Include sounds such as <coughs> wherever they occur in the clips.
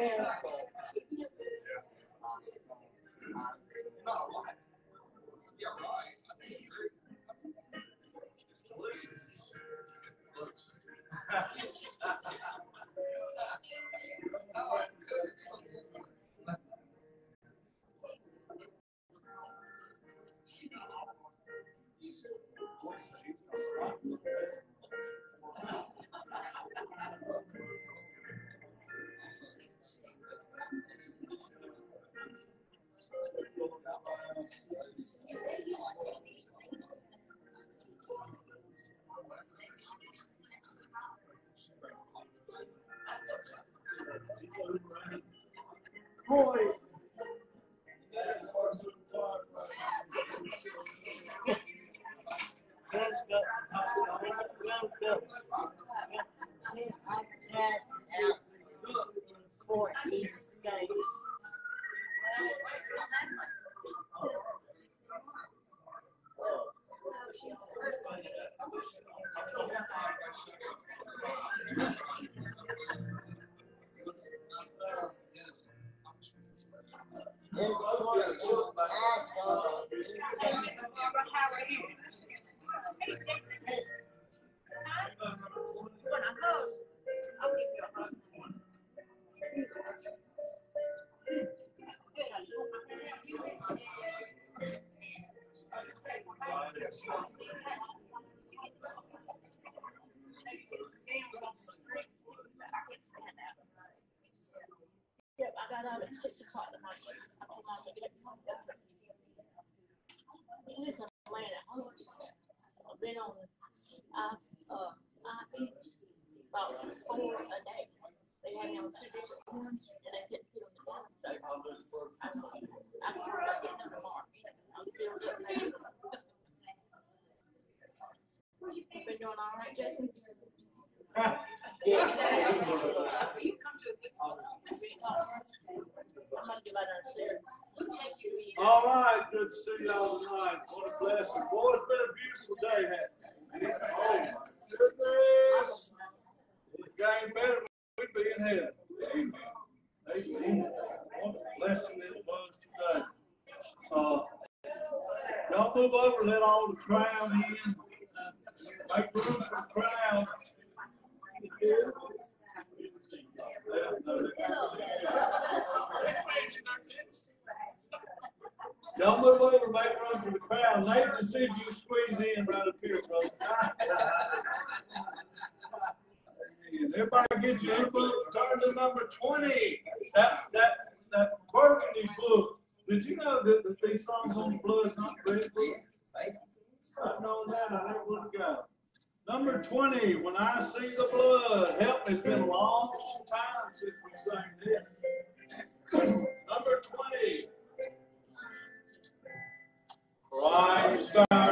Amen. around them.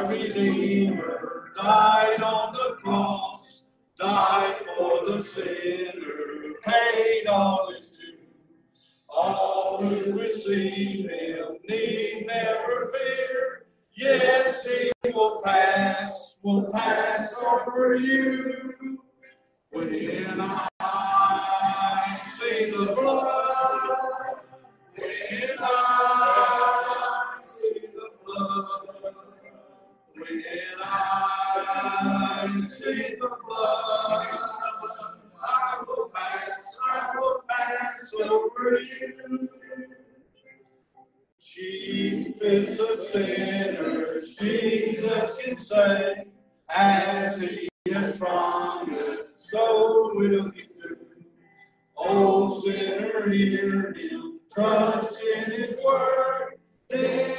Redeemer died on the cross, died for the sinner, paid all his dues. All who receive him need never fear. Yes, he will pass, will pass over you. When I see the blood, when I Can I the blood? I will pass, I will pass over you. Chief is a sinner, Jesus can as he has promised, so will he do. Sinner, hear him, trust in his word.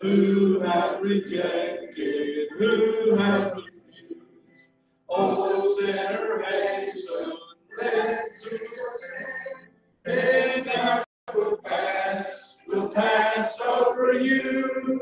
who have rejected, who have refused. Oh, o sinner, hasten, let Jesus in. Then that will pass, will pass over you.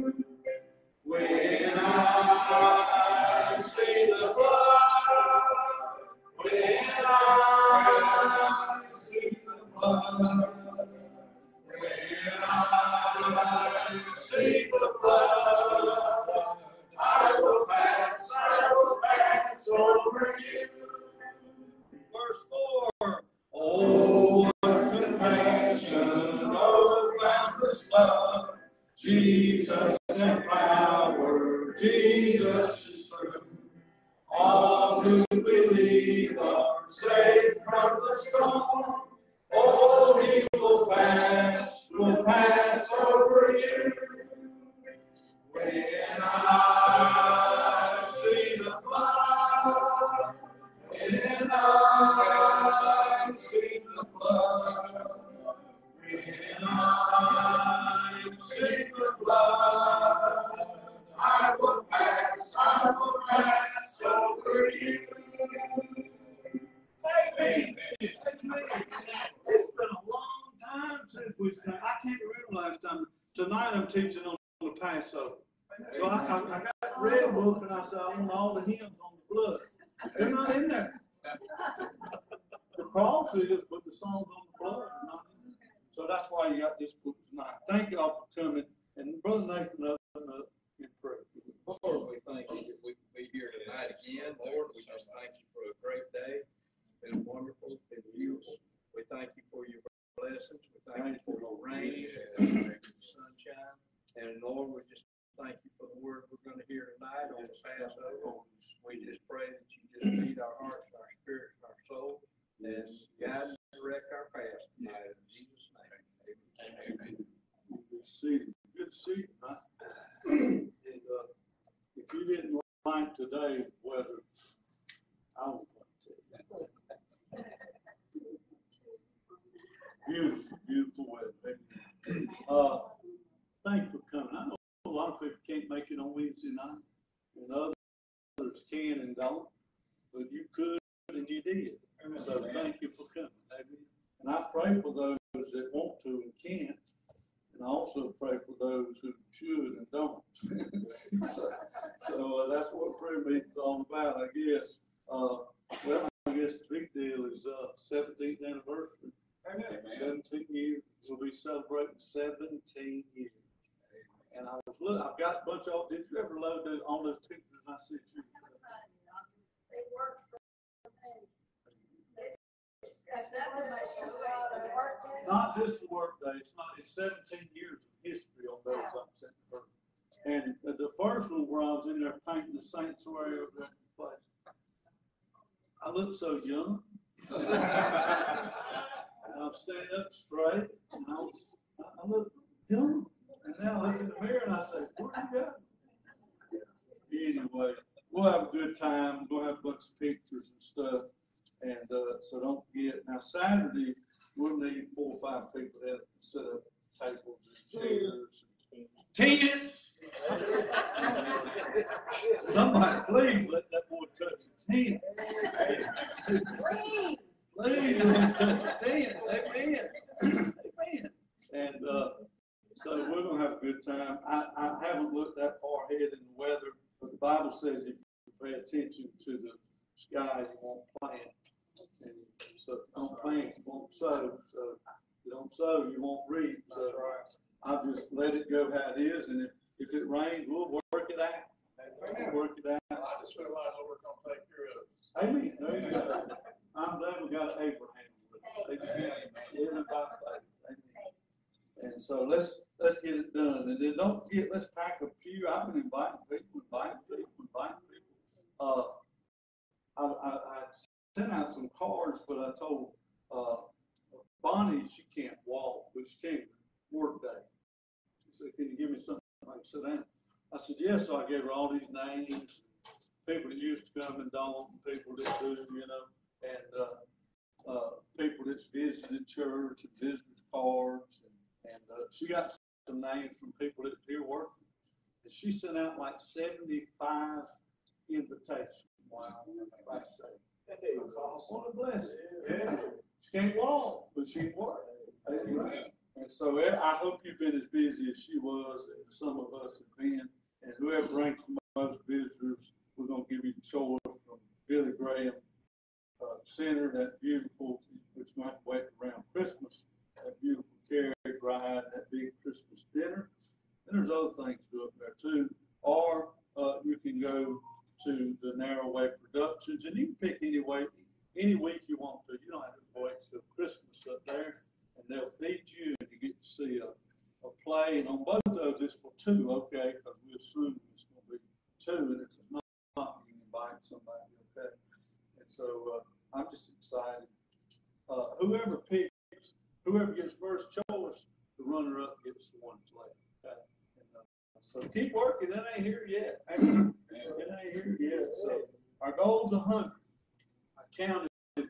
Lord, we those, all those pictures I see too. They work for Not just the workday, it's not, it's seventeen years of history on those I'm saying. first. And the- the first one where I was in there painting the sanctuary over that place, I looked so young. <laughs> Saturday. Amen. And so let's, let's get it done. And then don't forget, let's pack a few. I've been inviting people, inviting people, inviting people. Uh, I, I, I sent out some cards, but I told, uh, Bonnie she can't walk, but she can work day. She said, can you give me something I can down? I said, yes, so I gave her all these names, people that used to come and don't, people that do, you know, and, uh, uh, people that's visited church and visitors cards, and, and, uh, she got some names from people that's here working. And she sent out like seventy-five invitations. Wow. I say, what a blessing. Yeah. She can't walk, but she can work. Amen. And so I hope you've been as busy as she was, and some of us have been. And whoever ranks the most visitors, we're gonna give you the choice from Billy Graham uh, Center, that beautiful, which might wait around Christmas, that beautiful carriage ride, that big Christmas dinner. And there's other things to do up there too. Or, uh, you can go to the NarroWay Productions, and you can pick any way, any week you want to. You don't have to wait till Christmas up there, and they'll feed you, and you get to see a, a play. And on both of those, it's for two, okay? Because we assume it's gonna be two, and it's not, you invite somebody, okay? So, uh, I'm just excited. Uh, whoever picks, whoever gets first choice, the runner-up gets the one play, okay? And, uh, So keep working, it ain't here yet. <coughs> It ain't here yet, so our goal's a hundred. I counted, uh,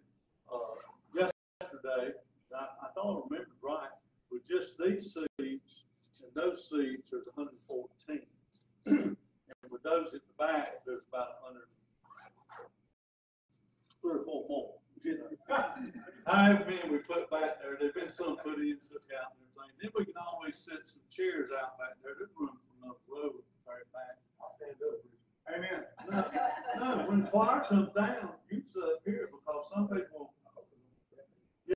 yesterday, I, I thought I remembered right, with just these seeds and those seeds, there's hundred and fourteen. <coughs> And with those at the back, there's about hundred, three or four more, you know. <laughs> However many we put back there, there've been some put in, took out and everything, then we can always set some chairs out back there, there's room for another row right back. I'll stand up. Amen. No, no, when the choir comes down, you sit up here because some people, yeah,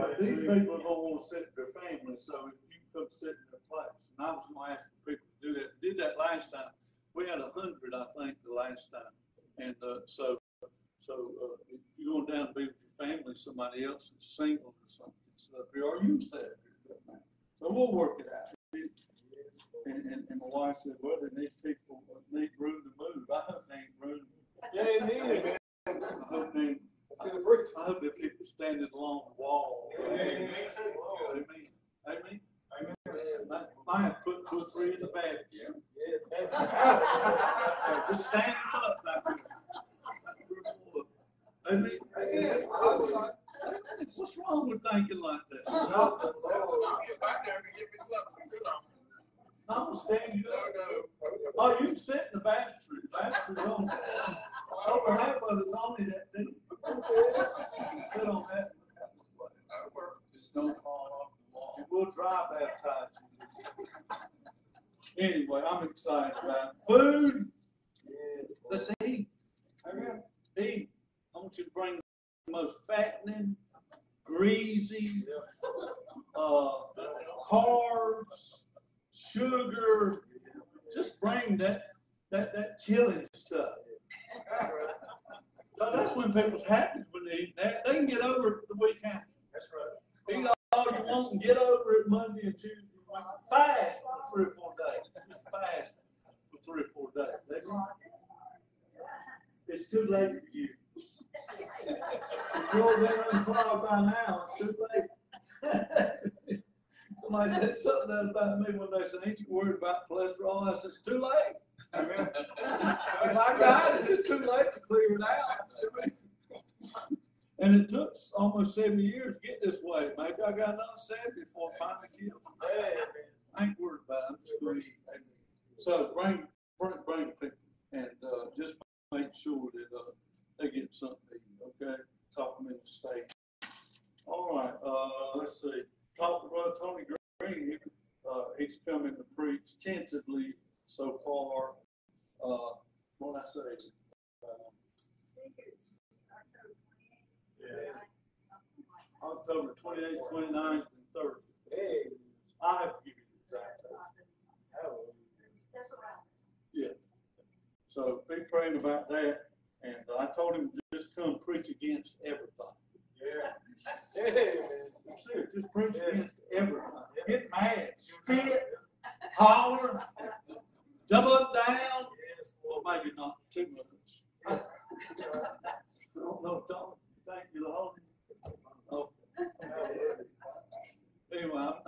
but these people are gonna wanna sit with their family, so if you can come sit in their place. And I was gonna ask the people to do that, did that last time. We had a hundred, I think, the last time. And, uh, so, so, uh, if you're going down to be with your family, somebody else is single or something, sit up here, you. So we'll work it out. And, and, and my wife said, well, they need people, need room to move. I hope they ain't room. Yeah, indeed, man. I hope they, ain't- Let's get a preach. I hope that people standing along the wall. Amen. Amen. Amen. Might- Might have put two or three in the back. Uh, Just stand up. like- Amen. Amen. What's wrong with thinking like that? Nothing, Lord. Get back there and give me something to sit on. I'm gonna stand you No, up. no. Oh, you can sit in the baptistry. Baptistry's on. Over half of it's only that deep. You can Sit on that. That'll work. Just don't fall off the wall. And we'll dry baptize you. Anyway, I'm excited about it. food. Let's eat. Amen. Eat. I want you to bring the most fattening, greasy, uh, carbs, sugar. Just bring that, that, that killing stuff. So that's when people's happy when they eat that. They can get over it the week after. That's right. Eat all you want and get over it Monday and Tuesday. Fast for three or four days. Just fast for three or four days. They- It's too late for you. If you're there on trial by now, it's too late. Somebody said something about me one day, said, ain't you worried about cholesterol? I said, it's too late. Amen. If I got it, it's too late to clear it out. And it took almost seventy years to get this way. I got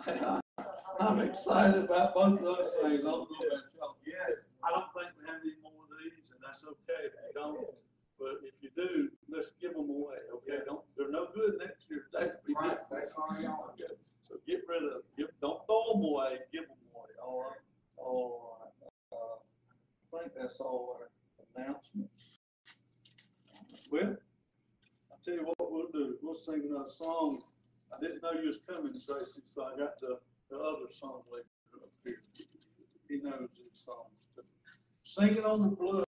<laughs> I'm excited about both of those things. I'll myself. Yes. Singing on the blood.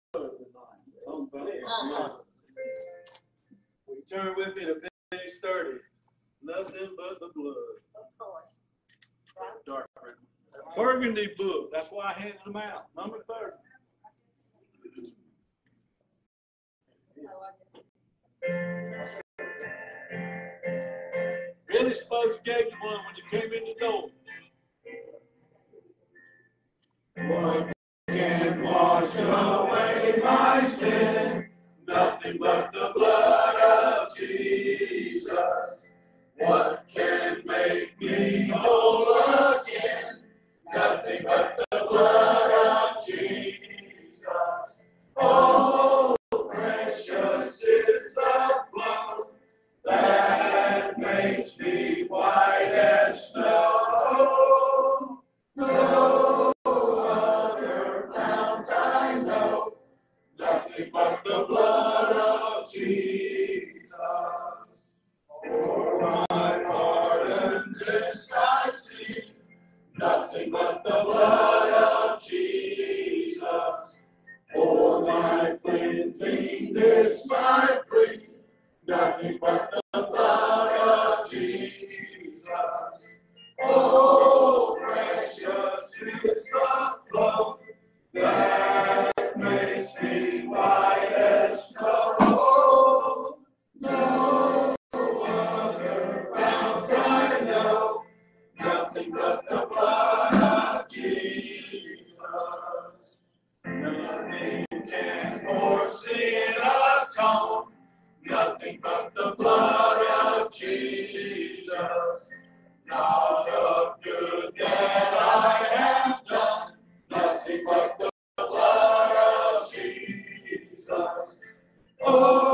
Oh.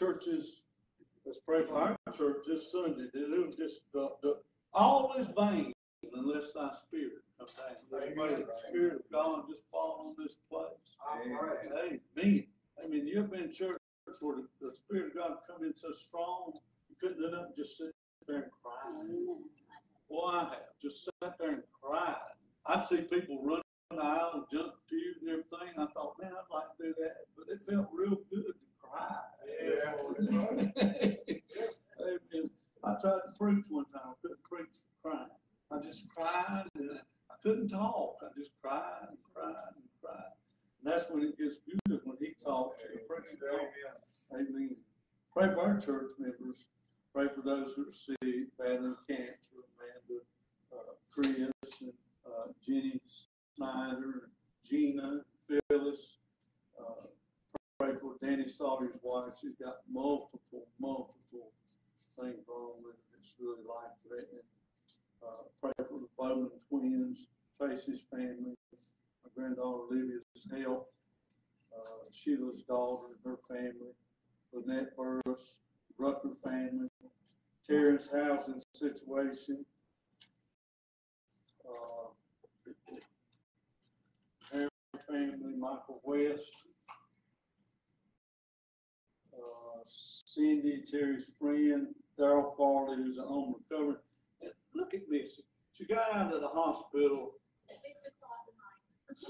churches, let's pray for our church this Sunday, it'll just, uh, the- all is vain unless thy spirit comes down. Amen. Everybody, the spirit of God just fall on this place. Amen. I mean, you've been in church where the, the spirit of God come in so strong, you couldn't let up just sit there and cry. Well, I have just sat there and cried. I'd see people running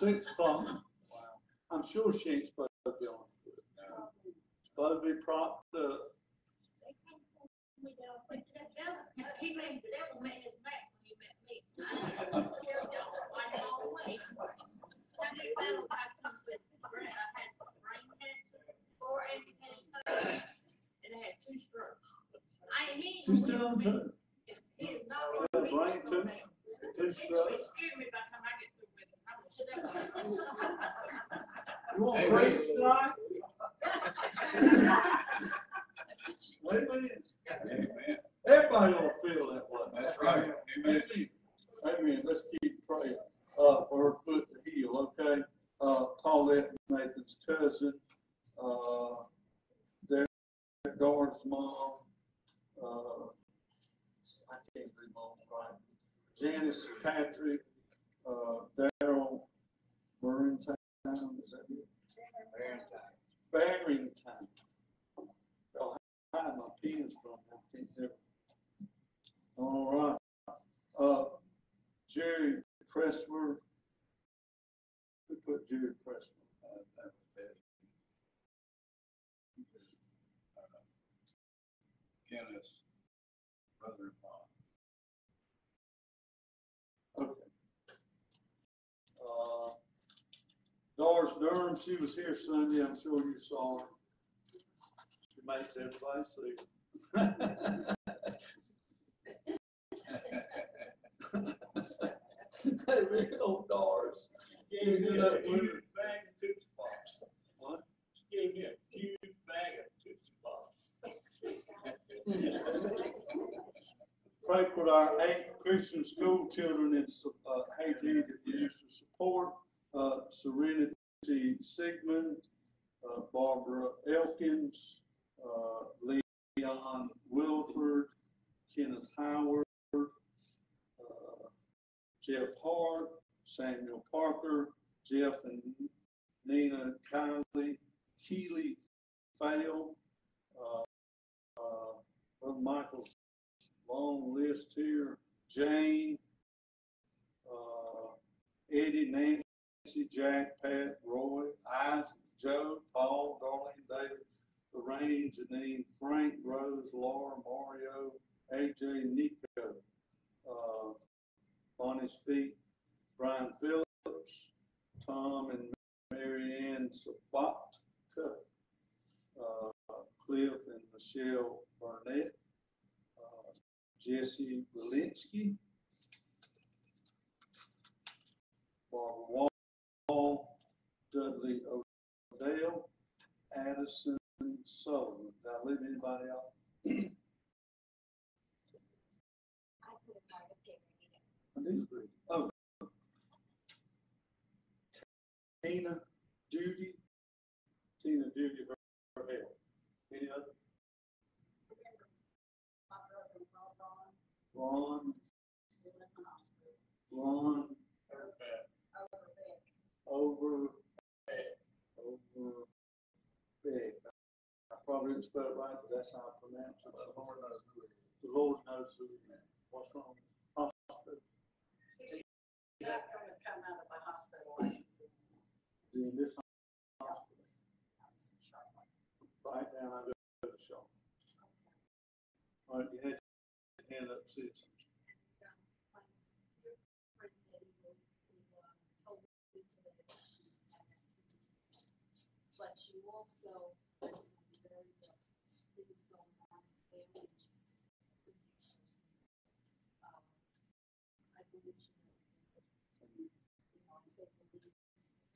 So it's fun. I'm sure she Doris she was here Sunday, I'm sure you saw her. She makes everybody see. Hey, real Doris. You Give do me a huge bag of Tootsie Pops. What? Give me a huge bag of Tootsie Pops. Pray for our eight Christian school children in, uh, Haiti that we used to support. Uh, Serenity Sigmund, uh, Barbara Elkins, uh, Leon Wilford, Kenneth Howard, uh, Jeff Hart, Samuel Parker, Jeff and Nina Kylie, Keely Fail, uh, uh, Michael's long list here. Jane, uh, Eddie, Nancy, Jack, Pat, Roy, Isaac, Joe, Paul, Darlene, David, Lorraine, Janine, Frank, Rose, Laura, Mario, AJ, Nico, uh, Bonnie's Feet, Brian Phillips, Tom and Mary Ann Sabatka, uh, Cliff and Michelle Burnett, uh, Jesse Walensky, Barbara Wall, Dudley Odell, Addison Sullivan. Did I leave anybody out? I put it right up there. I did. Oh. Tina, Judy, Tina, Judy, her, her. Any other? Remember, my brother-in-law, Ron, Ron, still in the hospital, Ron, over there. Over, over, big. I probably didn't spell it right, but that's how I pronounce it. The Lord knows who it is. The Lord knows who it is. What's wrong? Hospital, He's not gonna come out of the hospital. I in this hospital, right down, I go to the shop. All right, you had your hand up, citizen. But you also has some very rough things going on in the family, she's pretty anxious. Um, I believe she knows me, you know, I say believe,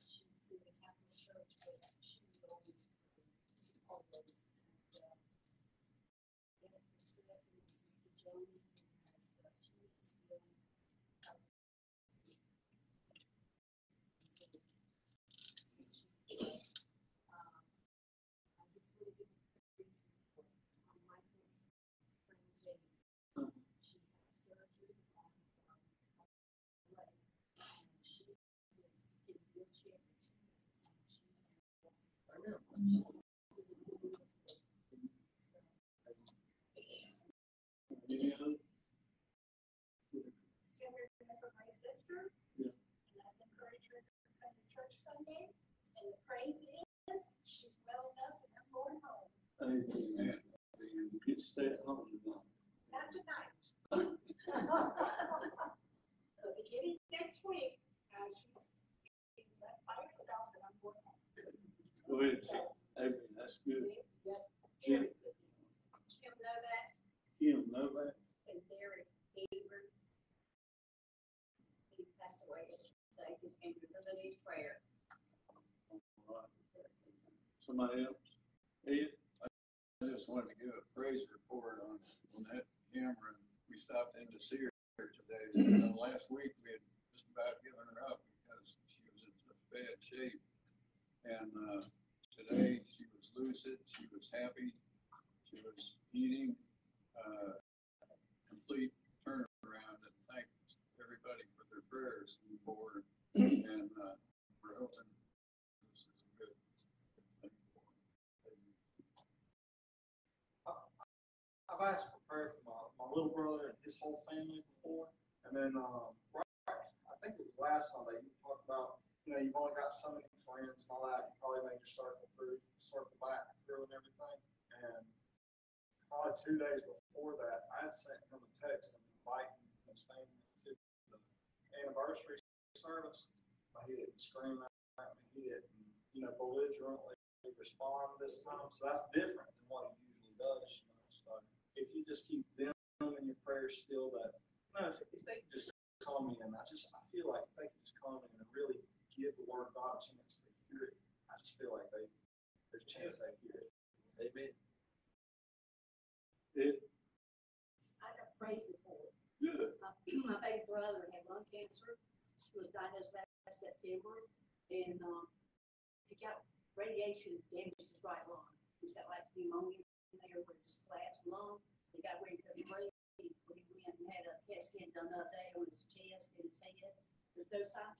she's half the church, but she will always pray, always. And, uh, yes, Mr. Bethany, Sister Joni, has, uh, she is feeling, uh, so, um, I just want to give a praise report on Michael's friend Jane. She had surgery on, um, her leg, and she is in a wheelchair, and she is, and she's. She's sitting in the wheelchair. So, Any other? Still remember my sister? And I've her to come to church and the praise is, she's well enough and I'm going home. Amen. You to stay home tonight. Not tonight. <laughs> Next week, uh, she's left by herself and I'm going home. Go ahead, Chief. Amen, that's good. Yes, news. Kim Novak Kim, that? and Derek Avery. and remember these prayers. Somebody else? Ed? I just wanted to give a praise report on, on that Cameron. We stopped in to see her today. Uh, Last week, we had just about given her up because she was in such bad shape. And, uh, today, she was lucid, she was happy, she was eating, uh, complete turnaround and thank everybody for their prayers for her. And, uh, we're hoping this is a good thing. I've asked for prayer for my, my little brother and his whole family before, and then, um, right, I think it was last Sunday, you talked about, you know, you've only got so many friends and all that, you probably made your circle through, circle back through and everything, and probably two days before that, I had sent him a text inviting his family to the anniversary service, but he didn't scream at me, he didn't, you know, belligerently respond this time, so that's different than what he usually does, you know, so if you just keep them in your prayers still, that, no, if if they just come in, I just, I feel like if they can just come in and really give the word of God a chance to hear it, I just feel like they, there's a chance they hear it. Amen. Ed? I got praise report. Good. My, <clears throat> my baby brother had lung cancer, He was diagnosed last September, and, um, he got radiation damaged his right lung. He's got like pneumonia in there where it just collapsed lung. They got ready to breathe. We went and had a CAT scan done the other day on his chest and his head. There's no sign of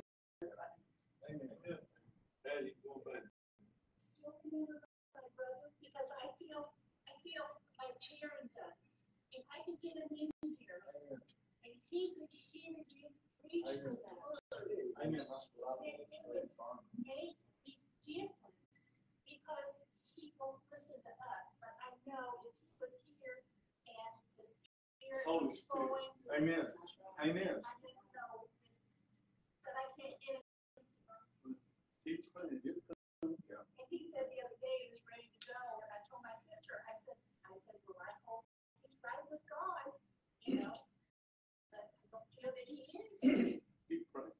Still my brother, because I feel, I feel. If I could get him in here, and he could hear you because he won't listen to us, but I know if he was here and. Amen. Amen. I just know, but I can't get him, Keep playing, get and he said the other day he was ready to go, and I told my sister, I said, I said, well, I hope he's right with God, you know? But I don't feel that he is. <clears throat> Keep praying.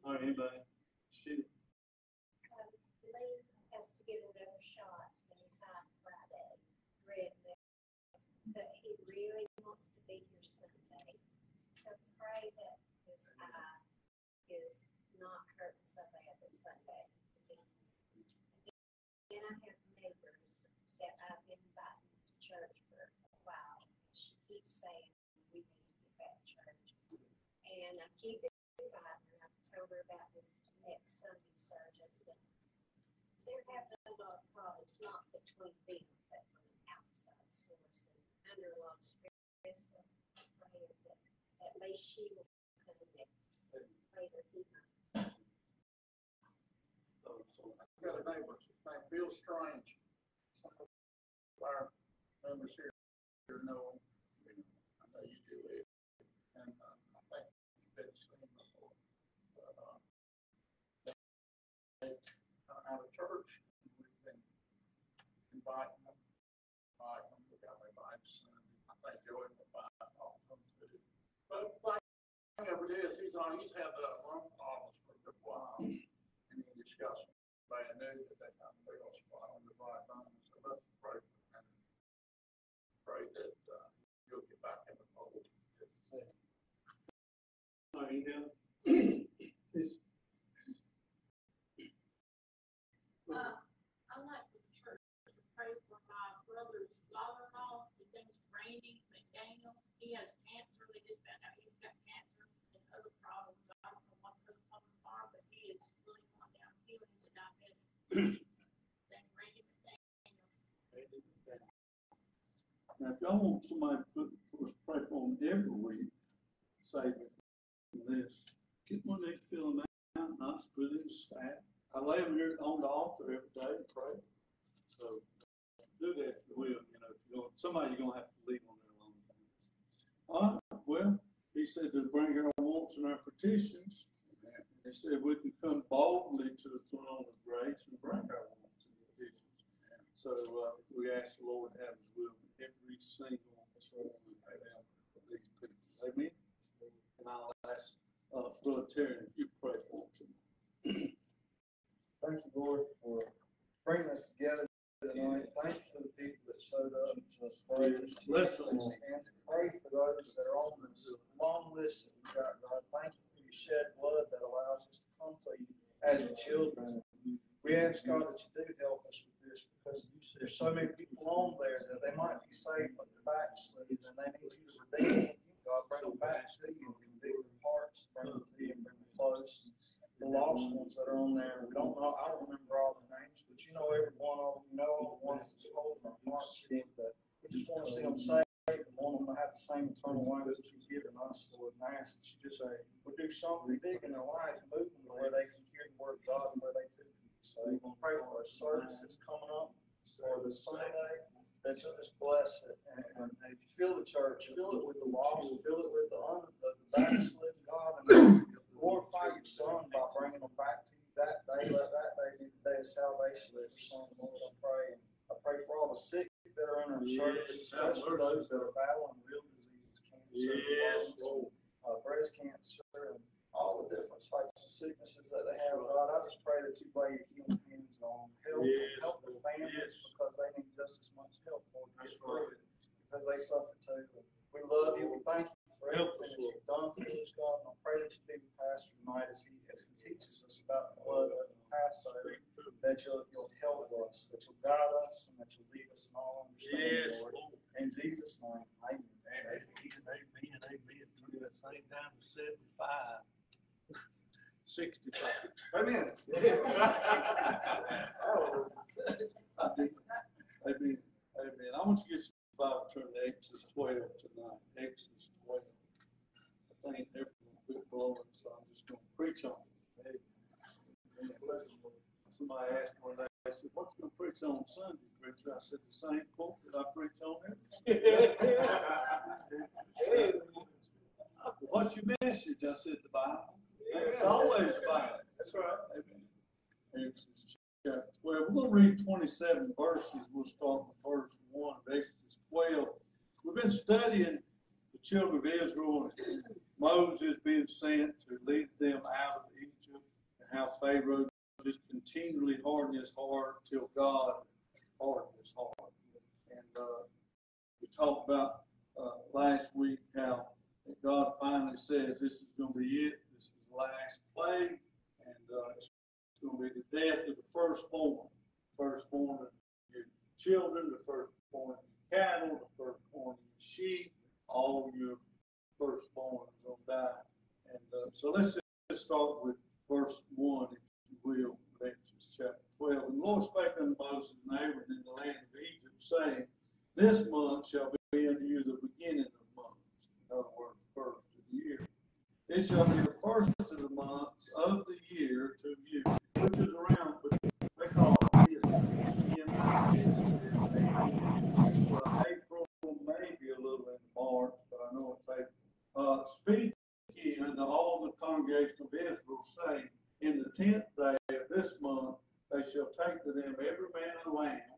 All right, anybody? She, Um, Lee has to get another shot he's on Friday, red. But he really wants to be here Sunday. So pray that his eye is not hurting so bad this Sunday. Then I have neighbors that I've been inviting to church for a while. She keeps saying, we need to get back church. And I keep inviting her. I've told her about this next Sunday service. and they're having a lot of problems, not between them, but from an outside source and under a lot of stress. So pray that, at least she will come got a neighbor named Bill Strange. Our members here, here know him. I know you do, Ed. And, uh, I think you've been seen before. But, uh, they, are out of church. and We've been inviting them, inviting them, we got their bikes, and I think Joey will buy all of them too. But whatever it is, he's on, he's had the lung problems for a good while. And he just got some bad news that they got a big old spot on the right lung, so let's pray for him. Pray that, uh, he'll get back in the fold. all right, now. It's- Uh, I'd like the church to pray for my brother's father-in-law, his name's Randy McDaniel. He has of the problem. God is the one for the public but he is really going downhill and he's a diabetic. Now, if y'all want somebody to put, for us pray for them every week, say this, get one of these, fill them out, and I just put it in the stack. I lay them here on the altar every day and pray. So do that if you will. You know, if you're going, somebody you're going to have to leave on their own. All right, well. He said to bring our wants and our petitions. He said we can come boldly to the throne of grace and bring our wants and petitions. So uh, we ask the Lord to have His will in every single one of these people. Amen. And I'll ask uh, Brother Terry if you pray for them. <clears throat> Thank you, Lord, for bringing us together and I thank for the people that showed up to pray. Listen. And to pray for those that are on this long list that we've God. Thank you for your shed blood that allows us to come to you as your children. We ask God that you do help us with this because there's so many people on there that they might be saved but they're backslidden and they need you to redeem. God, bring them back to you and convict their hearts, bring them to you and bring them close the lost ones that are on there. We don't know, I don't remember all the names, but you know every one of them, you know, the ones that's holding our hearts but we just want to see them saved. We want them to have the same eternal life that you've given us, Lord. And I ask that you just say, would do something big in their lives, move them to where they can hear the word of God and where they too can be saved. We pray for our service that's coming up for the Sunday that you just bless it and, and, and fill the church, fill it children of Israel, Moses being sent in.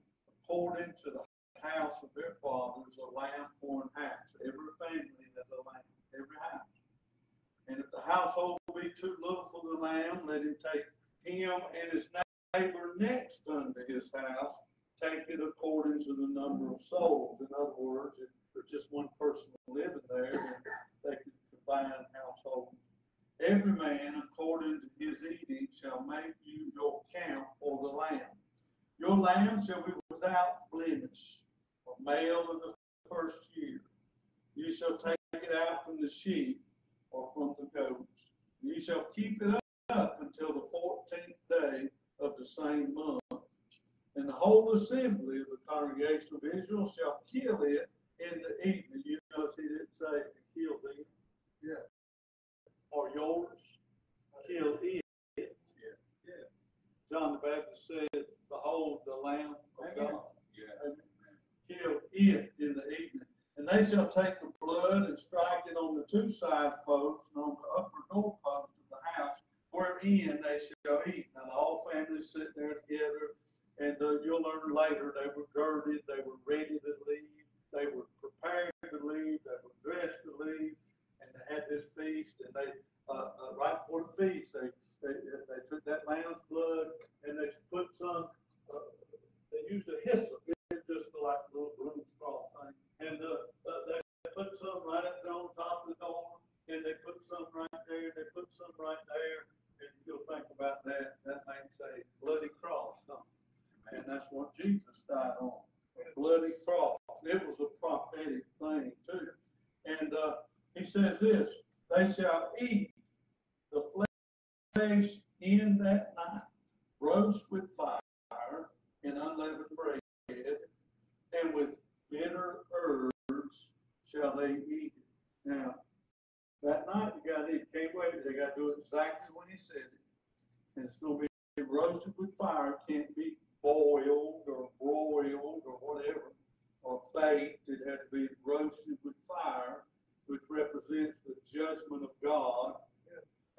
It had to be roasted with fire, which represents the judgment of God.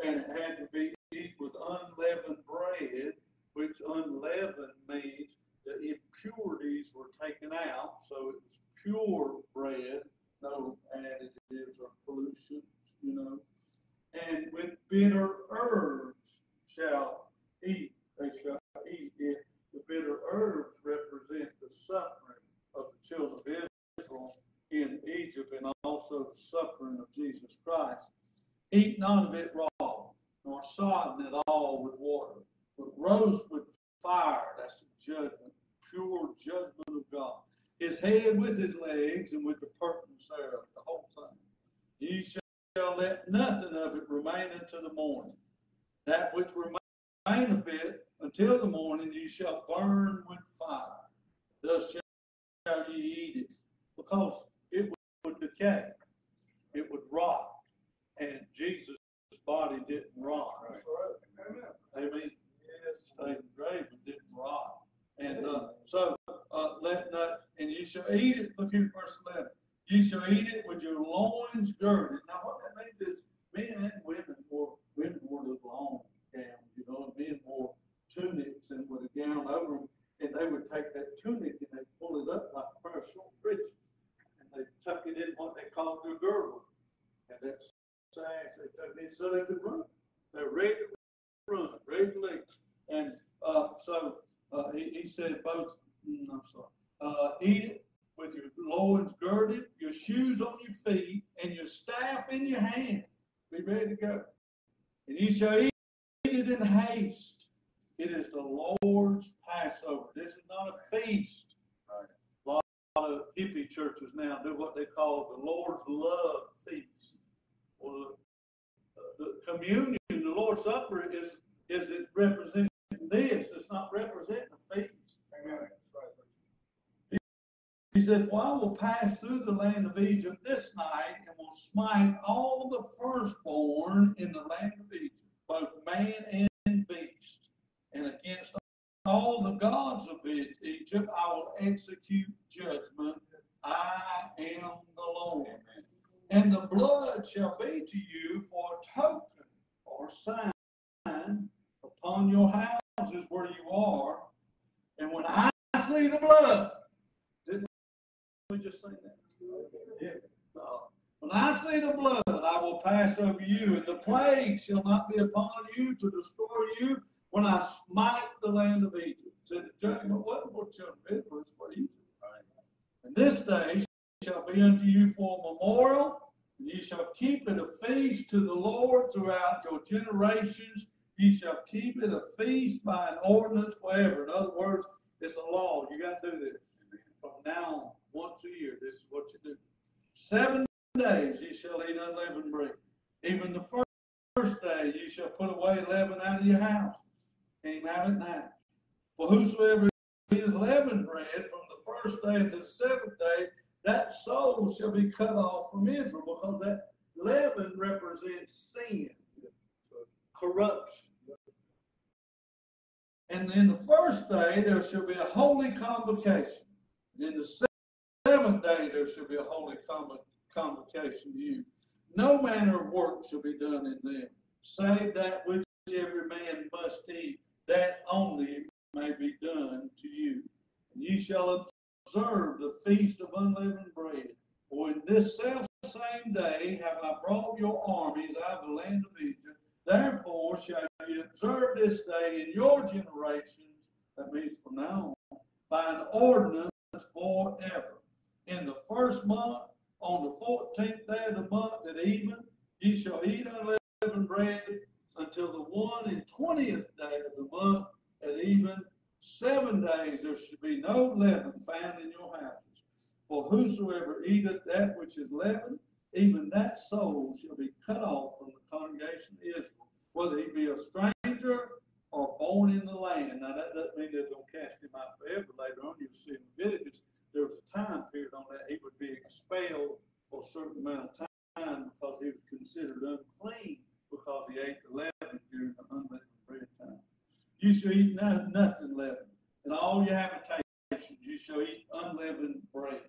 And it had to be eaten with unleavened bread, which unleavened means the impurities were taken out, so it was pure bread, no additives or pollution, you know. And with bitter herbs shall eat, they shall eat it. The bitter herbs represent the suffering children of Israel in Egypt and also the suffering of Jesus Christ. Eat none of it raw, nor sodden it all with water, but roast with fire. That's the judgment, pure judgment of God. His head with his legs and with the purpose thereof, the whole thing. Ye shall let nothing of it remain until the morning. That which remaineth of it until the morning ye shall burn with fire. Thus shall ye eat it, because it would decay, it would rot, and Jesus' body didn't rot. Amen. Yes. Stayed in the grave but didn't rot. And uh, so uh, let not, and you shall eat it. Look here, verse eleven. You shall eat it with your loins girded. Now, what that means is men and women wore women wore the long gowns, you know, and men wore tunics and with a gown over them, and they would take that tunic and they pull it up like short breeches, and they tuck it in what they called their girdle, and that sash they tuck it in so they could run. They're ready to run, ready to leave. And uh, so uh, he, he said, both, mm, I'm sorry, uh, eat it with your loins girded, your shoes on your feet, and your staff in your hand. Be ready to go. And you shall eat it in haste. It is the Lord's Passover. This is not a feast. A lot of hippie churches now do what they call the Lord's Love Feast. Well, the, uh, the communion, the Lord's Supper is is it representing this? It's not representing a feast. Amen. He said, For I will pass through the land of Egypt this night and will smite all the firstborn in the land of Egypt, both man and beast. And against all the gods of Egypt I will execute judgment. I am the Lord. And the blood shall be to you for a token or sign upon your houses where you are. And when I see the blood, didn't we just sing that? No. Uh, when I see the blood, I will pass over you, and the plague shall not be upon you to destroy you when I smite the land of Egypt. So the judgment wasn't for children of it's for Egypt. And this day shall be unto you for a memorial, and ye shall keep it a feast to the Lord throughout your generations. Ye shall keep it a feast by an ordinance forever. In other words, it's a law. You got to do this. From now on, once a year, this is what you do. Seven days ye shall eat unleavened bread. Even the first, first day ye shall put away leaven out of your house. Can't have it now. For whosoever is leavened bread from the first day to the seventh day, that soul shall be cut off from Israel, because that leaven represents sin, corruption. And And in the first day, there shall be a holy convocation. And in the seventh day, there shall be a holy convocation to you. No manner of work shall be done in them, save that which every man must eat, that only may be done to you. And you shall observe the feast of unleavened bread. For in this self same day have I brought your armies out of the land of Egypt. Therefore shall you observe this day in your generations, that means from now on, by an ordinance forever. In the first month, on the fourteenth day of the month at even, ye shall eat unleavened bread until the one and twentieth day of the month at even. Seven days there should be no leaven found in your houses. For whosoever eateth that which is leavened, even that soul shall be cut off from the congregation of Israel, whether he be a stranger or born in the land. Now, that doesn't mean they're going to cast him out forever. Later on, you'll see in Leviticus, there was a time period on that. He would be expelled for a certain amount of time because he was considered unclean because he ate the leaven during the unleavened bread time. You shall eat no, nothing leavened. In all your habitations, you shall eat unleavened bread.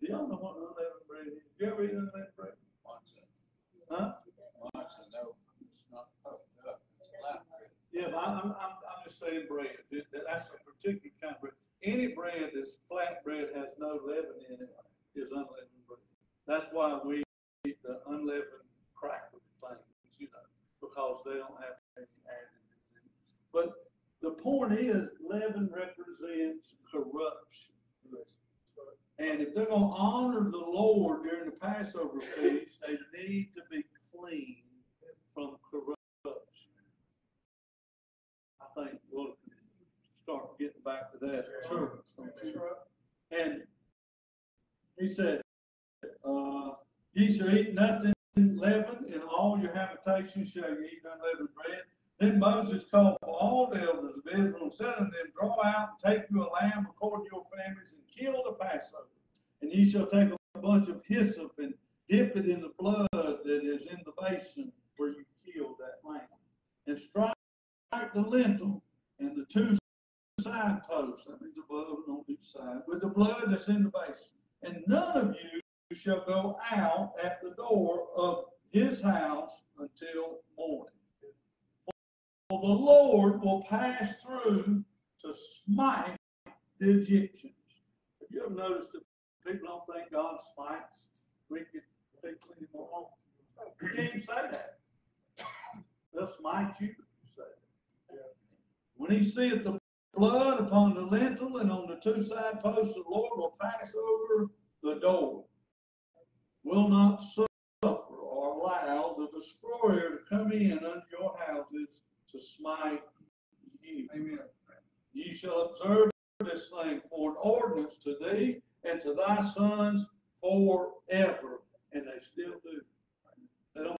Do y'all know what unleavened bread is? You ever eat unleavened bread? Matzah. Huh? Matzah, no, it's not puffed up, it's flat bread. Yeah, but I'm, I'm, I'm just saying bread. That- that- That's a particular kind of bread. Any bread that's flat bread has no leaven in it is unleavened bread. That's why we eat the unleavened cracker things, you know, because they don't have any additives in it. But the is, leaven represents corruption. And if they're gonna honor the Lord during the Passover feast, they need to be clean from corruption. I think we'll start getting back to that. Sure. And he said, uh, ye shall eat nothing leavened, in all your habitations shall you eat unleavened bread. Then Moses called for and unto them, Draw out and take you a lamb according to your families and kill the Passover. And ye shall take a bunch of hyssop and dip it in the blood that is in the basin where you killed that lamb. And strike the lintel and the two side posts, that means above and on each side, with the blood that's in the basin. And none of you shall go out at the door of his house until morning. For the Lord will pass through to smite the Egyptians. Have you ever noticed that people don't think God smites wicked people anymore? You can't say that. They'll smite you say that. When he seeth the blood upon the lintel and on the two side posts, the Lord will pass over the door. Will not suffer or allow the destroyer to come in unto your houses to smite you. Amen. Ye shall observe this thing for an ordinance to thee and to thy sons forever. And they still do. They don't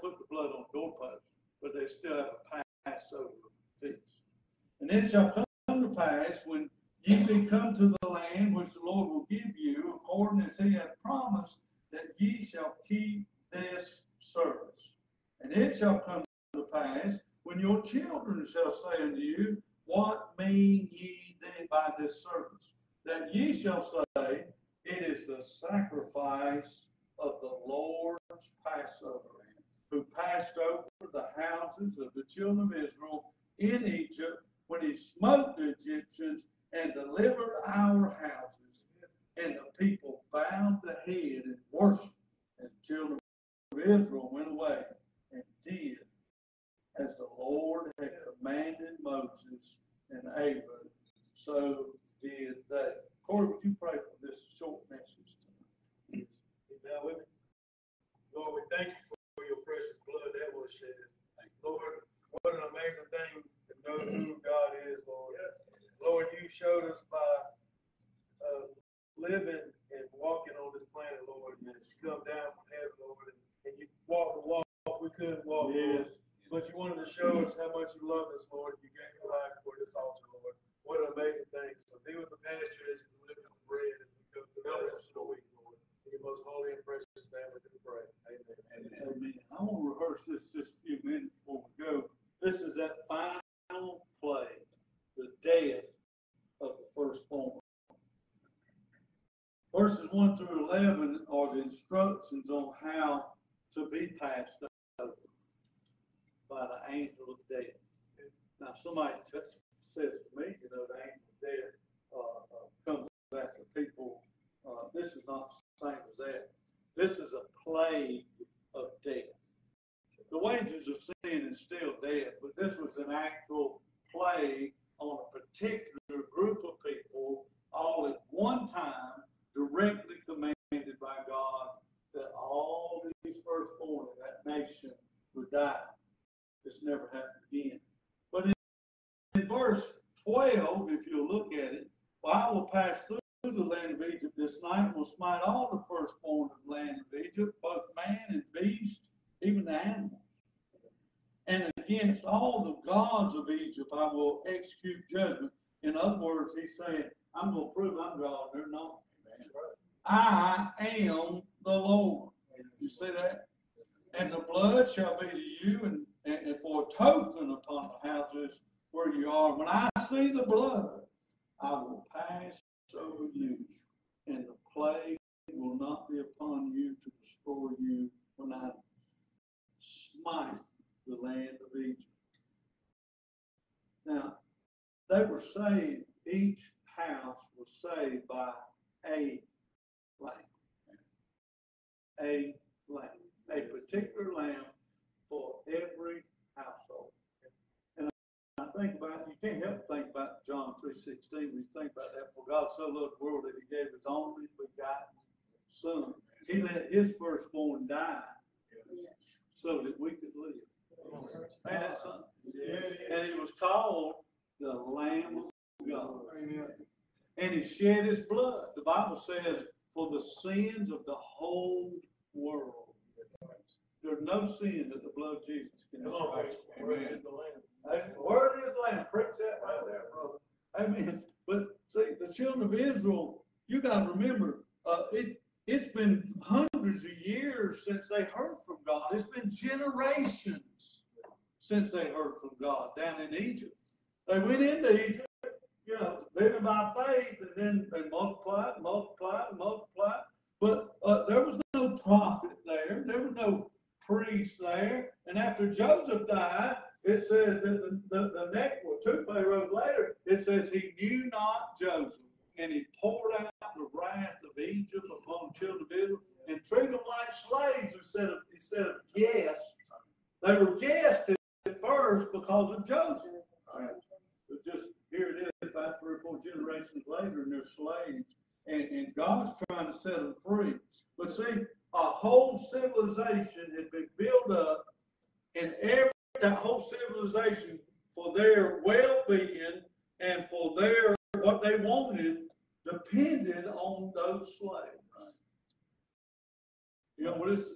put the blood on doorposts, but they still have a Passover feast. And it shall come to pass when ye be come to the land which the Lord will give you, according as he hath promised, that ye shall keep this service. And it shall come to pass when your children shall say unto you, What mean ye then by this service? That ye shall say, It is the sacrifice of the Lord's Passover, who passed over the houses of the children of Israel in Egypt when he smote the Egyptians and delivered our houses. And the people bowed the head and worshiped, and the children of Israel went away and did as the Lord had commanded Moses and Aaron, so did they. Corey, would you pray for this short message tonight? Now with me? Lord, we thank you for your precious blood that was shed. Lord, what an amazing thing to know who God is, Lord. Lord, you showed us by uh, living and walking on this planet, Lord. You come down from heaven, Lord, and, and you walked the walk we couldn't walk, Lord. But you wanted to show us how much you love us, Lord. You gave your life for this altar, Lord. What an amazing thing. So be with the pastors as we live on bread and we go through the rest of the week, Lord. In your most holy and precious name, we do pray. Amen. Amen. Amen. I'm going to rehearse this just a few minutes before we go. This is that final play, the death of the firstborn. Verses 1 through 11 are the instructions on how to be passed over by the angel of death. Now, somebody t- says to me, you know, the angel of death, uh, uh, comes after people, uh, this is not the same as that. This is a plague of death. The wages of sin is still death, but this was an actual plague on a particular group of people all at one time, directly commanded by God that all these firstborn of that nation would die. This never happened again. But in, in verse 12, if you look at it, well, I will pass through the land of Egypt this night and will smite all the firstborn of the land of Egypt, both man and beast, even the animals. And against all the gods of Egypt I will execute judgment. In other words, he's saying, I'm going to prove I'm God, they're not. I am the Lord. You see that? And the blood shall be to you and, and, and for a token upon the houses where you are. When I see the blood, I will pass over you, and the plague will not be upon you to destroy you when I smite the land of Egypt. Now, they were saved, each house was saved by a lamb. A lamb, a particular lamb for every household. And I think about, you can't help but think about John three sixteen, when you think about that, for God so loved the world that he gave his only begotten son. He let his firstborn die so that we could live. Man, that's something. And he was called the Lamb of God. And he shed his blood. The Bible says, for the sins of the whole world. There's no sin that the blood of Jesus can Come on. Where is the? That's- Word is lamb, preach that right there, brother. Amen. But see, the children of Israel, you gotta remember, uh, it, it's been hundreds of years since they heard from God. It's been generations since they heard from God down in Egypt. They went into Egypt, you know, living by faith and then they multiplied, multiplied, multiplied. But, uh, there was no prophet there. There was no priest there. And after Joseph died, it says that the, the, the next, well, two pharaohs later, it says he knew not Joseph. And he poured out the wrath of Egypt upon the children of Israel and treated them like slaves instead of, instead of guests. They were guests at first because of Joseph. But just here it is, about three or four generations later, and they're slaves. And, and God's trying to set them free. But see, a whole civilization had been built up, and every that whole civilization for their well-being and for their what they wanted depended on those slaves. You know, what is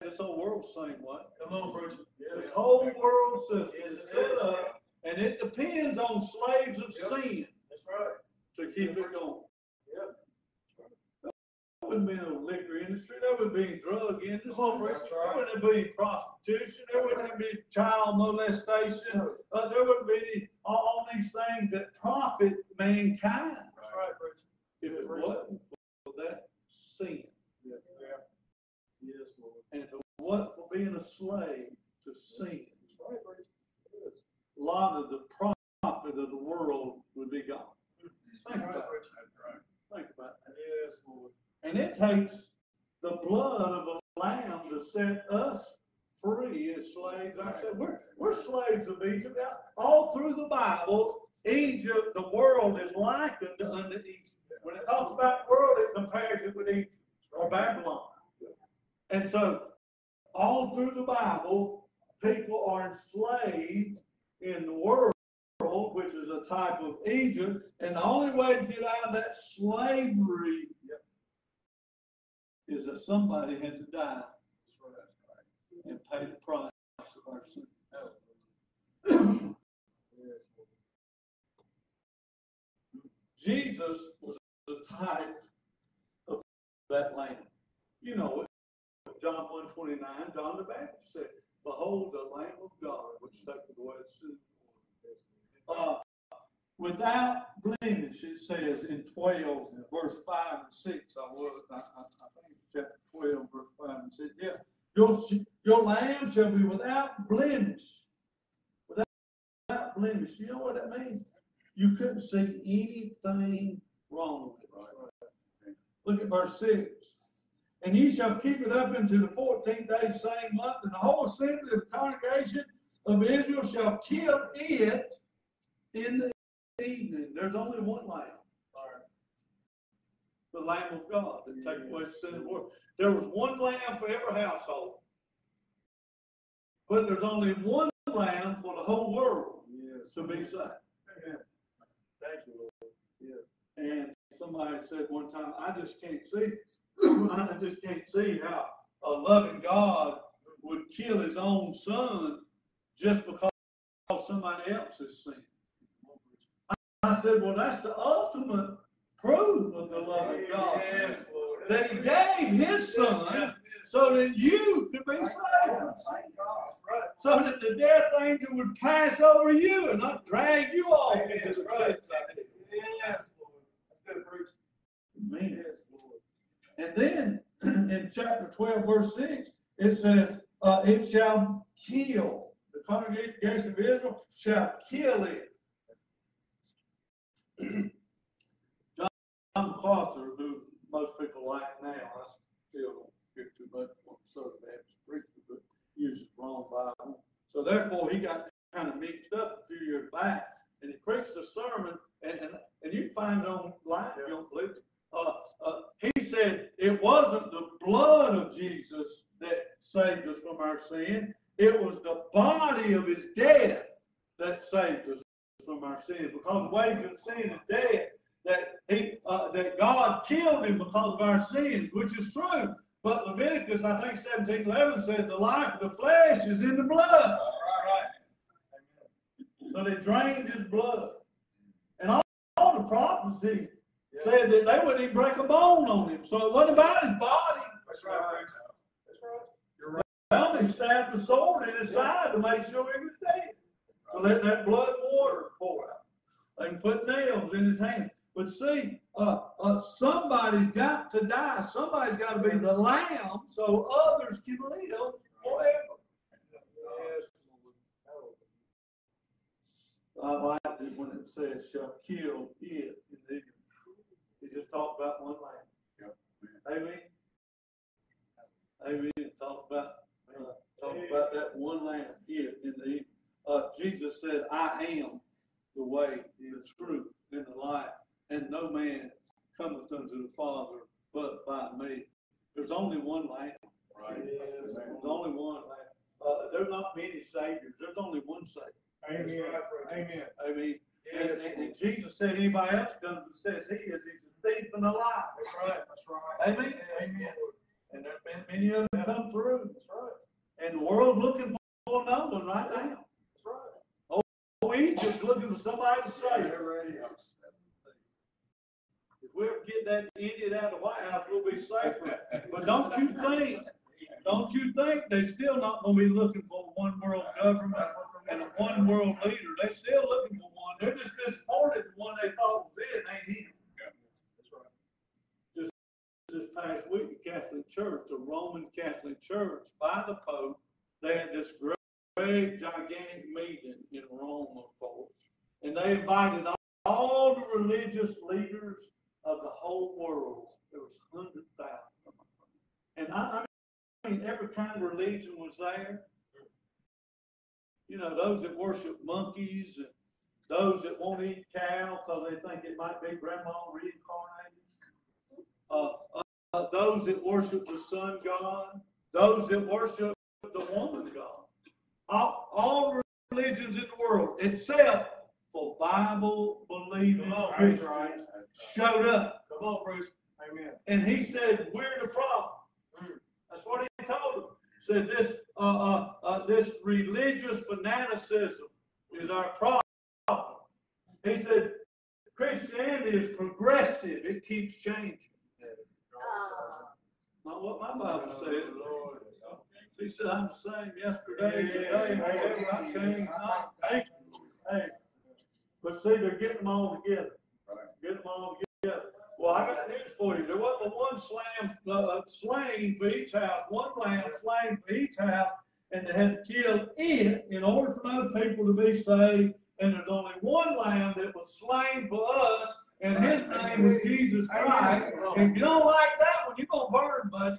this whole world's saying what? Come on, Bridget. This whole world system Yes, is set up, and it depends on slaves of Yep. sin That's right. to keep it going. Wouldn't be no liquor industry, there wouldn't be drug industry, on, there right. wouldn't be prostitution, there wouldn't be child molestation, uh, there wouldn't be all, all these things that profit mankind That's right, Bridget. if it wasn't for that sin. Yeah. Yes, Lord. And if it wasn't for being a slave to sin, That's right, a lot of the profit of the world would be gone. Think about it, Bridget. think about it. Yes, Lord. And it takes the blood of a lamb to set us free as slaves. I said, we're, we're slaves of Egypt. All through the Bible, Egypt, the world is likened unto Egypt. When it talks about world, it compares it with Egypt or Babylon. And so, all through the Bible, people are enslaved in the world, which is a type of Egypt, and the only way to get out of that slavery is that somebody had to die and pay the price of our sin. <coughs> Jesus was the type of that lamb. You know. John one twenty nine. John the Baptist said, "Behold, the Lamb of God, which taketh away the sin." of the world." Uh, without blemish, it says in twelve, verse five and six, I was, I, I, think it's chapter twelve, verse five and six, yeah. Your, your lamb shall be without blemish. Without, without blemish, you know what that means? You couldn't see anything wrong with it. Look at verse six. And ye shall keep it up into the fourteenth day, same month, and the whole assembly of the congregation of Israel shall kill it in the evening. There's only one lamb. The Lamb of God that take away the sin of the world. There was one lamb for every household. But there's only one lamb for the whole world Yes. to be saved. Amen. Thank you, Lord. And somebody said one time, I just can't see, <clears throat> I just can't see how a loving God would kill his own son just because somebody else has sinned. I said, well, that's the ultimate proof of the love of God. Yes, Lord. That he gave his son so that you could be saved. Thank God. That's right. So that the death angel would pass over you and not drag you off Amen. into the That's right. Yes, Lord. That's good preaching. Amen. Lord. And then <clears throat> in chapter twelve, verse six, it says, uh, it shall kill. The congregation of Israel shall kill it. John Foster, who most people like now, I still don't too much for the Southern Baptist preacher, but uses wrong Bible. So therefore, he got kind of mixed up a few years back, and he preached a sermon, and, and, and you find it online if you don't believe. Uh, uh, he said it wasn't the blood of Jesus that saved us from our sin. It was the body of his death that saved us from our sin. Because the wages of sin is death. That he, uh, that God killed him because of our sins, which is true. But Leviticus, I think seventeen eleven says the life of the flesh is in the blood. So they drained his blood. And all, all the prophecy said that they wouldn't even break a bone on him. So it wasn't about his body. That's right. That's right. You're right. Well, they stabbed a sword in his side to make sure he was dead. To let that blood and water pour out. They can put nails in his hands. But see, uh, uh, somebody's got to die. Somebody's got to be the lamb so others can live forever. Yes, I like it when it says shall kill it in the. He just talked about one lamb. Amen. Amen. Talk about, uh, talk about that one lamb here in the evening. Uh, Jesus said, I am the way, the truth, and the life, and no man cometh unto the Father but by me. There's only one lamb. Right. There's only one lamb. Uh, there's not many saviors. There's only one savior. Amen. Amen. I mean, and, Yes, and, and Jesus said anybody else comes and says he is, he's a thief and a liar. That's right. That's right. Amen. Amen. And there's been many of them come through. That's right. And the world's looking for another one right now. That's right. Oh, looking for somebody to save. They're. If we ever get that idiot out of the White House, we'll be safer. But don't you think, don't you think they're still not gonna be looking for one world government and a one world leader? They're still looking for one. They're just disappointed the one they thought was it ain't him. That's right. this past week, the Catholic Church, the Roman Catholic Church, by the Pope, they had this great, great gigantic meeting in Rome, of course. And they invited all, the religious leaders of the whole world. There was hundred thousand. And I, I mean, every kind of religion was there. You know, those that worship monkeys and those that won't eat cow because they think it might be grandma reincarnated. Uh, uh, those that worship the sun god, those that worship the woman god. All, all religions in the world, except for Bible believing on, Christians, right. showed up. Come on, Bruce. Amen. And he said, "We're the problem." That's what he told them. Said this, uh, uh, uh, this religious fanaticism is our problem. He said, Christianity is progressive; it keeps changing. Uh, Not what my Bible said. Lord. He said, "I'm the same yesterday, today, and forever. I change not." Thank you. Hey, But see, they're getting them all together. Getting them all together. Well, I got news for you. There wasn't one slam, uh, slain for each house, one lamb slain for each house, and they had to kill it in order for those people to be saved. And there's only one lamb that was slain for us, and his name was Jesus Christ. If you don't like that one, you're gonna burn, buddy.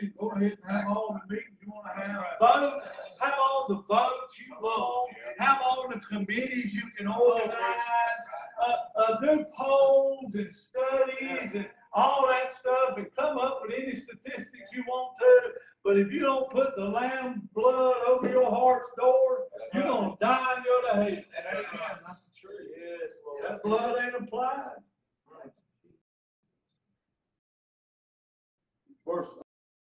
Me go ahead and have all the meetings you wanna have. Vote, have all the votes you want, have all the committees you can organize, uh, uh, do polls and studies and all that stuff and come up with any statistics you want to. But if you don't put the lamb's blood over your heart's door, you're gonna die and go to hell. Amen, that's the truth. Yes, Lord. That blood ain't applied. Verse,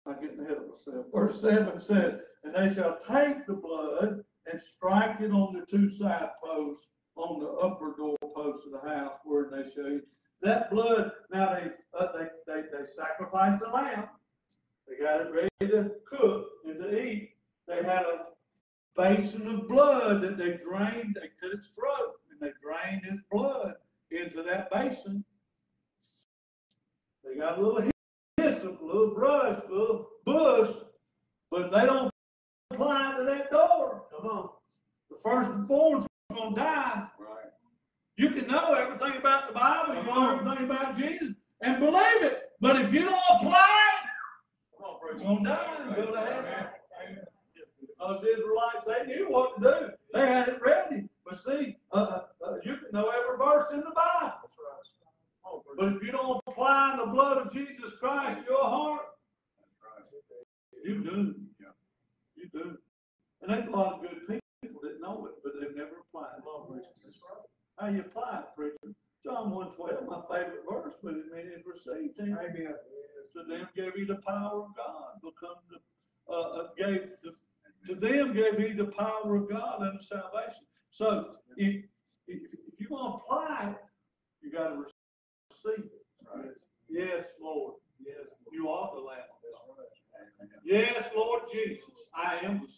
I'm getting ahead of myself. Verse seven says, and they shall take the blood and strike it on the two side posts on the upper door post of the house where they shall eat. That blood, now they, uh, they, they, they sacrificed the lamb. They got it ready to cook and to eat. They had a basin of blood that they drained, they cut its throat, and they drained his blood into that basin. They got a little a little brush, a little bush, but they don't apply to that door. Come on. The firstborn's gonna die. Right. You can know everything about the Bible, you know everything about Jesus, and believe it. But if you don't apply it, you're gonna die and go to. Yes, Because Israelites, they knew what to do. They had it ready. But see, uh, uh, uh, you can know every verse in the Bible. That's right. Come on, preacher. But if you don't apply the blood of Jesus Christ to your heart, you do. You do. And there's a lot of good people that know it, but they've never applied it. preacher. That's right. How you apply it, preacher? John one twelve, my favorite verse, but as many as received him. Amen. To them gave he the power of God, become the, uh, uh, gave, the- to them gave he the power of God unto salvation. So if, if, if you want to apply it, you gotta receive it. Right. Yes, Lord, Yes. Lord. you are the Lamb of God. Yes, Lord Jesus, I am the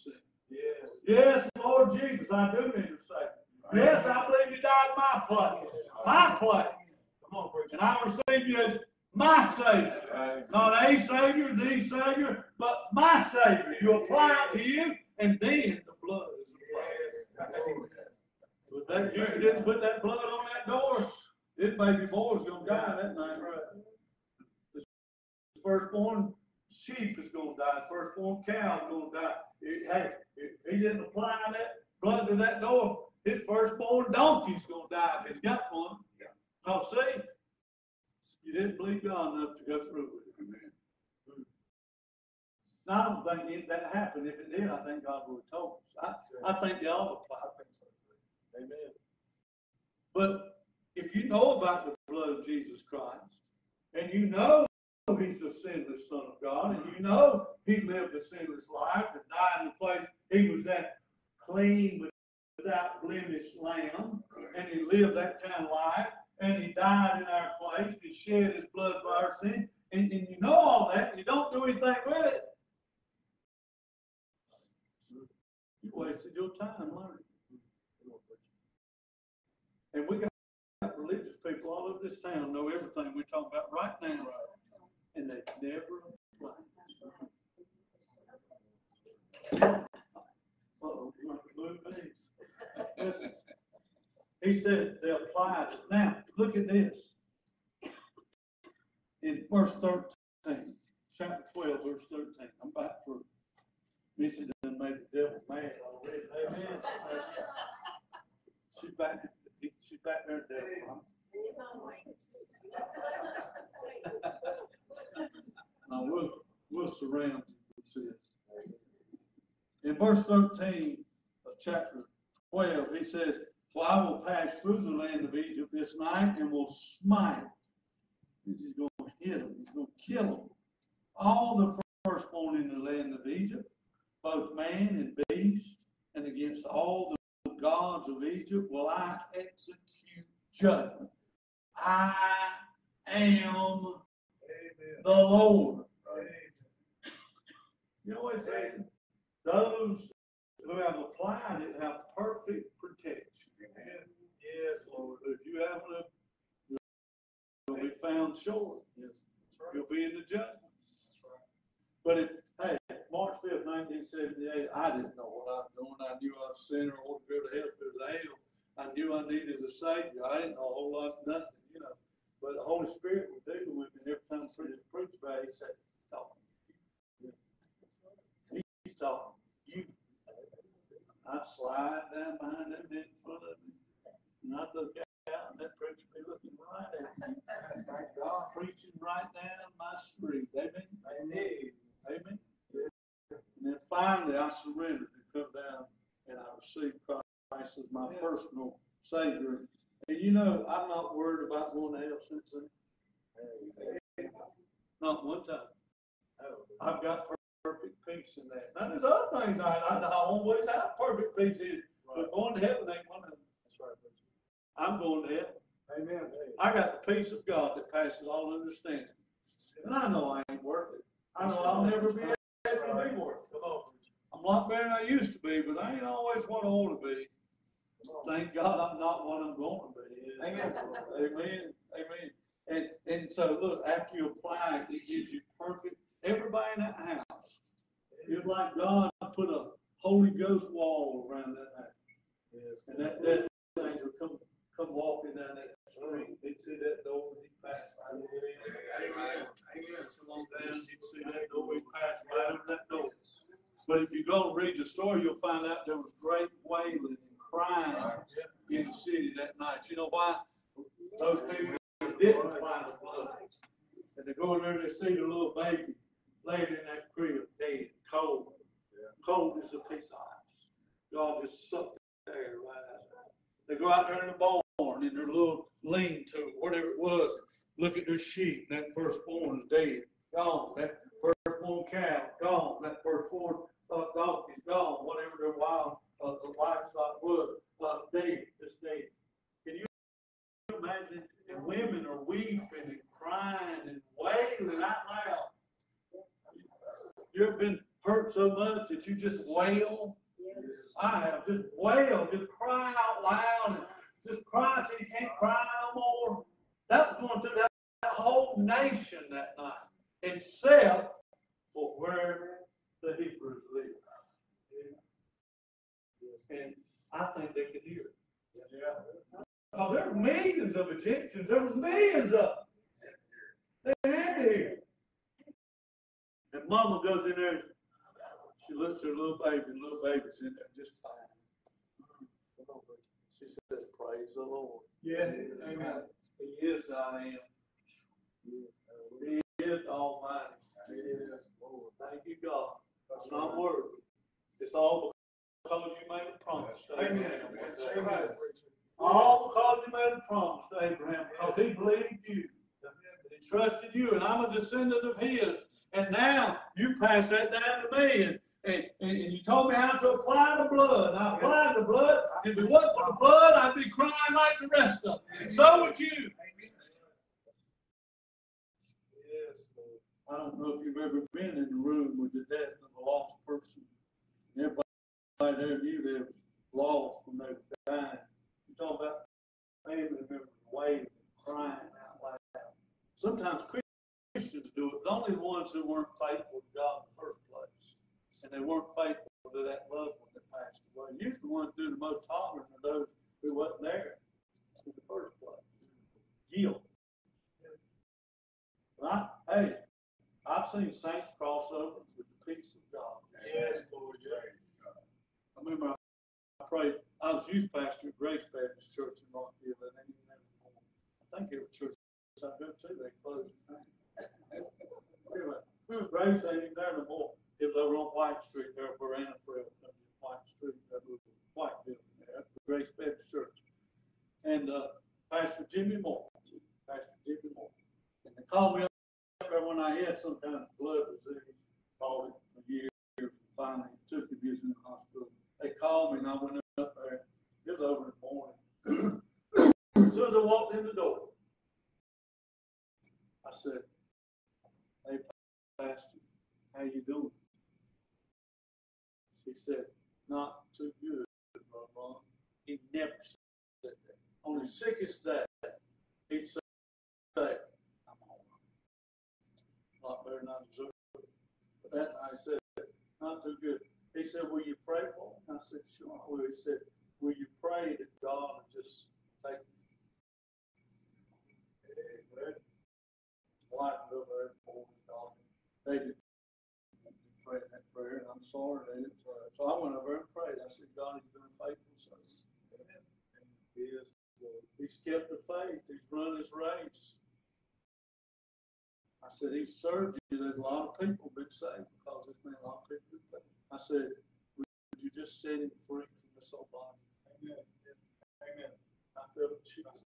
short. Yes. You'll be in the judgment. That's right. But if, hey, March fifth, nineteen seventy-eight, I didn't know what I was doing. I knew I was a sinner, I wanted to go to hell, go to hell. I knew I needed a savior. I didn't know a whole lot of nothing, you know. But the Holy Spirit was dealing with me, and every time I preached, preached about it, he said, talk. He's talking, you. I slide down behind them in front of me, and I look out, and that preacher be looking right at me. Thank God. Preaching right down my street, amen? Amen. Amen. And then finally, I surrendered and come down and I received Christ as my personal Savior. And you know, I'm not worried about then. Not one time. I've got perfect peace in that. Now, there's other things I, I, I always have perfect peace in, but going to heaven ain't one of them. That's right, preacher. I'm going to heaven. Amen. I got the peace of God that passes all understanding. And I know I ain't worth it. I know I'll never be able to be worth it. Come on, preacher. I'm a lot better than I used to be, but I ain't always what I want to be. Come on. Thank God I'm not what I'm going to be. Amen. Amen. Amen. And, and so look, after you apply, it gives you perfect, everybody in that house, it's like God put a Holy Ghost wall around that house. Yes. And that, that thing will come, come walking down that street, they see that door, he passed. Amen. Amen. Come on down, you see that door, he passed right over that door. But if you go and read the story, you'll find out there was great wailing and crying in the city that night. You know why? Those people that didn't find the blood. And they go in there and they see the little baby laying in that crib, dead, cold. Cold as a piece of ice. God just sucked the air right out of it. They go out there in the barn in their little lean-to, whatever it was, look at their sheep, that firstborn is dead, gone. That firstborn cow, gone. That firstborn uh, donkey's gone, whatever their wild, uh, the livestock was, uh, dead, just dead. Can you imagine? And women are weeping and crying and wailing out loud. You've been hurt so much that you just wail? I have just wail, just cry out loud, and just cry till you can't cry no more. That's going through that, that whole nation that night, except for where the Hebrews live. And I think they could hear it. Yeah. Because there were millions of Egyptians, there was millions of them. They had to hear. And mama goes in there, and she looks at her little baby, and little baby's in there just fine. She says, praise the Lord. Yeah. Amen. He is I am. He is Almighty. Yes, Lord. Thank you, God. I'm not worthy. It's all because you made a promise to Amen. Abraham. Amen. All because you made a promise to Abraham, because he believed you. He trusted you, and I'm a descendant of his. And now you pass that down to me, and, and, and you told me how to apply the blood. And I applied the blood. If it wasn't for the blood, I'd be crying like the rest of them. So would you. Yes, Lord. I don't know if you've ever been in the room with the death of a lost person. Everybody there knew they was lost when they were dying. You talk about family members wailing and crying out loud. Sometimes Christians do it, but only the ones who weren't faithful to God in the first place. And they weren't faithful to that loved one that passed away. Usually the ones do the most hollering are those who wasn't there in the first place. Guilt. I, hey, I've seen saints cross over with the peace of God. Yes, Lord. Yeah. I remember I prayed, I was youth pastor at Grace Baptist Church in Rock Hill, and they didn't it anymore. I think every church I go to, they closed. Anyway, Grace ain't even there no more. It was over on White Street there where Anna Frail comes in, White Street, that little white building there, the Grace Baptist Church. And, uh, Pastor Jimmy Moore, Pastor Jimmy Moore. And they called me up there when I had some kind of blood disease, called it for years, and finally took it, he was in the hospital. They called me and I went up there, it was over in the morning. <coughs> As soon as I walked in the door, I said, hey, Pastor, how you doing? He said, not too good, Brother Ron. He never said that. on his sickest day, he'd say. Lot better than I deserve. But that he said, not too good. He said, will you pray for him? I said, sure. I will. He said, will you pray that God would just take wife over there for his daughter. They did pray that prayer, and I'm sorry they didn't pray. So I went over and prayed. I said, God, he's been faithful, so. He is. He's kept the faith. He's run his race. I said, he's served you. There's a lot of people been saved because there's been a lot of people. been saved. I said, would you just set him free from this old body? Amen. Amen. I feel it. Amen.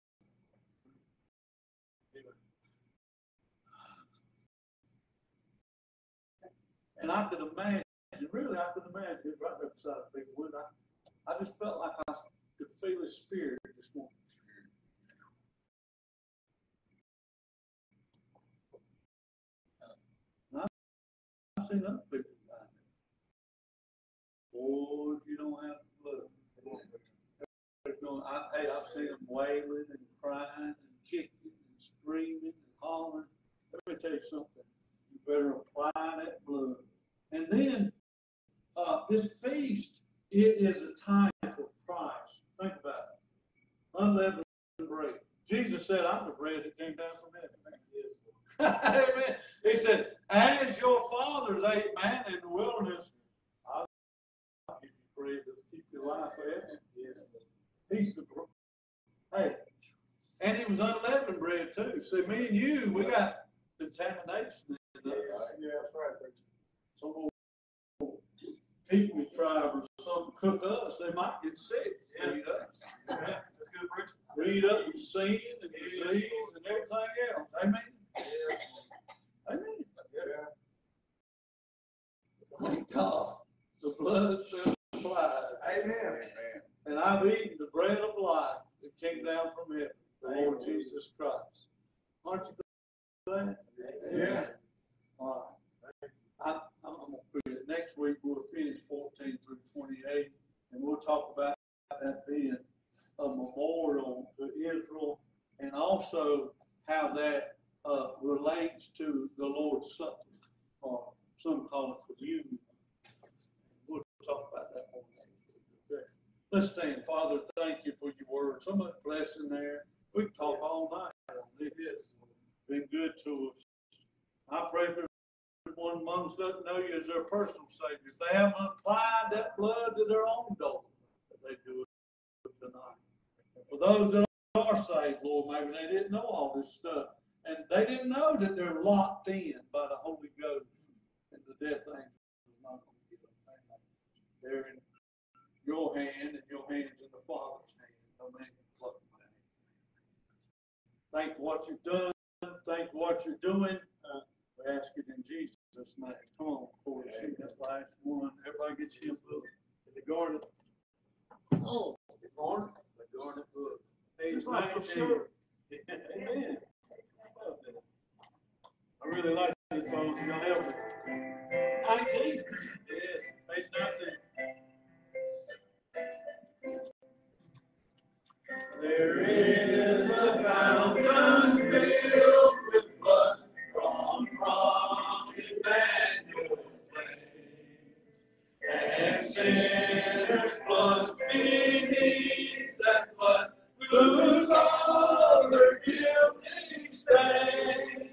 And I could imagine, really, I could imagine it right there beside Big Wood. I, I just felt like I could feel his spirit this morning. And I- Other people die. Boy, if you don't have blood. No, I, hey, I've seen them wailing and crying and kicking and screaming and hollering. Let me tell you something. You better apply that blood. And then, uh, this feast, it is a type of Christ. Think about it. Unleavened bread. Jesus said, I'm the bread that came down from heaven. Amen. He said, as your fathers ate manna in the wilderness, I'll give you bread to keep your life forever. He's the, hey, and it was unleavened bread too. See, me and you, we got contamination in us. Yeah, that's right. Some old people try or something cook us, they might get sick. Read us. Yeah, that's good, preacher. Read up and sin and disease and everything else. Amen. Amen. Yeah. Thank God. The blood shall supply. Amen. And I've eaten the bread of life that came down from heaven, the Lord Jesus Christ. Aren't you glad? Yeah. All right. I, I'm gonna put it, next week we'll finish fourteen through twenty-eight, and we'll talk about that being a memorial to Israel, and also how that, uh, relates to the Lord's Supper, or some call it communion. We'll talk about that more next? Let's stand. Father, thank you for your word. So much blessing there. We can talk all night on this. Been good to us. I pray for everyone amongst us know you as their personal savior. If they haven't applied that blood to their own door, they do it tonight. And for those that are saved, Lord, maybe they didn't know all this stuff. And they didn't know that they're locked in by the Holy Ghost and the death angel is not going to give them. They're in your hand and your hands in the Father's hand. No man can pluck them out. Thank for what you've done. Thank for what you're doing. Uh, we ask it in Jesus' name. Come on, before we sing that last one. Everybody gets him book. The garden. Oh, the garden. The garden book. Page It's nineteen. Amen. I really like this song, so y'all help me. Nineteen. Yes, page nineteen. There is a fountain filled with blood drawn from Emmanuel's veins. And sinners plunged beneath that flood lose all their guilty stains.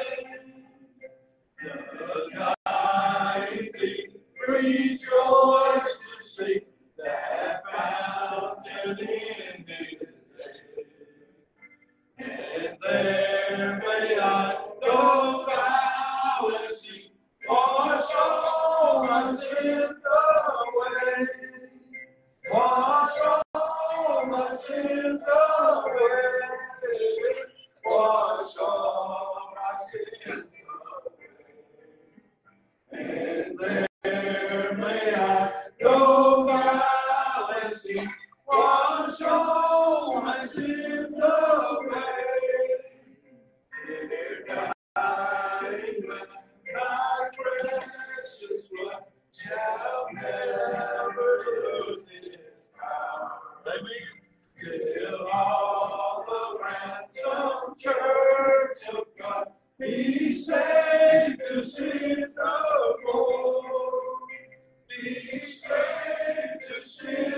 saved